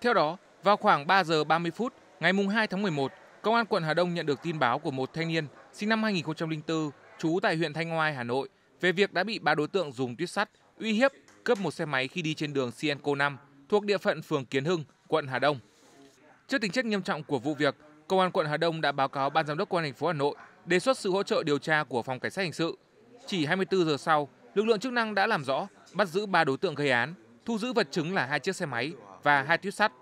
Theo đó, vào khoảng 3 giờ 30 phút ngày 2 tháng 11, Công an quận Hà Đông nhận được tin báo của một thanh niên sinh năm 2004, trú tại huyện Thanh Oai, Hà Nội về việc đã bị ba đối tượng dùng tuyết sắt uy hiếp cướp một xe máy khi đi trên đường Cienco 5 thuộc địa phận phường Kiến Hưng, quận Hà Đông. Trước tính chất nghiêm trọng của vụ việc, Công an quận Hà Đông đã báo cáo Ban giám đốc công an thành phố Hà Nội đề xuất sự hỗ trợ điều tra của phòng cảnh sát hình sự. Chỉ 24 giờ sau, lực lượng chức năng đã làm rõ, bắt giữ ba đối tượng gây án, thu giữ vật chứng là hai chiếc xe máy và hai tuyết sắt.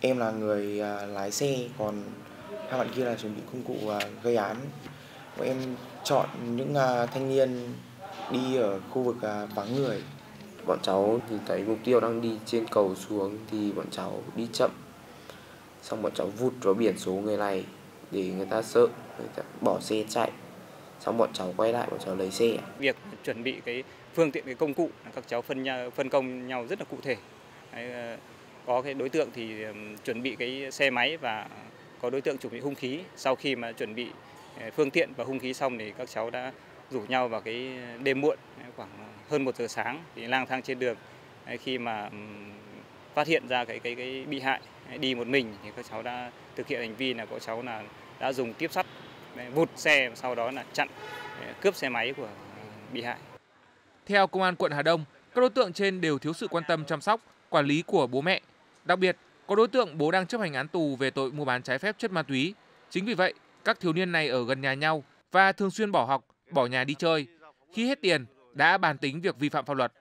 Em là người à, lái xe, còn hai bạn kia là chuẩn bị công cụ à, gây án. Bọn em chọn những à, thanh niên đi ở khu vực vắng người. Bọn cháu nhìn thấy mục tiêu đang đi trên cầu xuống thì bọn cháu đi chậm. Xong bọn cháu vụt vào biển số người này để người ta sợ, người ta bỏ xe chạy. Xong bọn cháu quay lại, bọn cháu lấy xe. Việc chuẩn bị cái phương tiện cái công cụ các cháu phân nhau, phân công nhau rất là cụ thể. Đấy, ờ, có cái đối tượng thì chuẩn bị cái xe máy và có đối tượng chuẩn bị hung khí. Sau khi mà chuẩn bị ờ, phương tiện và hung khí xong thì các cháu đã rủ nhau vào cái đêm muộn khoảng hơn một giờ sáng thì lang thang trên đường. Khi mà phát hiện ra cái cái cái bị hại đi một mình thì các cháu đã thực hiện hành vi là các cháu là đã dùng tiếp sắt vụt xe sau đó là chặn cướp xe máy của bị hại. Theo công an quận Hà Đông, các đối tượng trên đều thiếu sự quan tâm chăm sóc, quản lý của bố mẹ. Đặc biệt, có đối tượng bố đang chấp hành án tù về tội mua bán trái phép chất ma túy. Chính vì vậy, các thiếu niên này ở gần nhà nhau và thường xuyên bỏ học, bỏ nhà đi chơi. Khi hết tiền, đã bàn tính việc vi phạm pháp luật.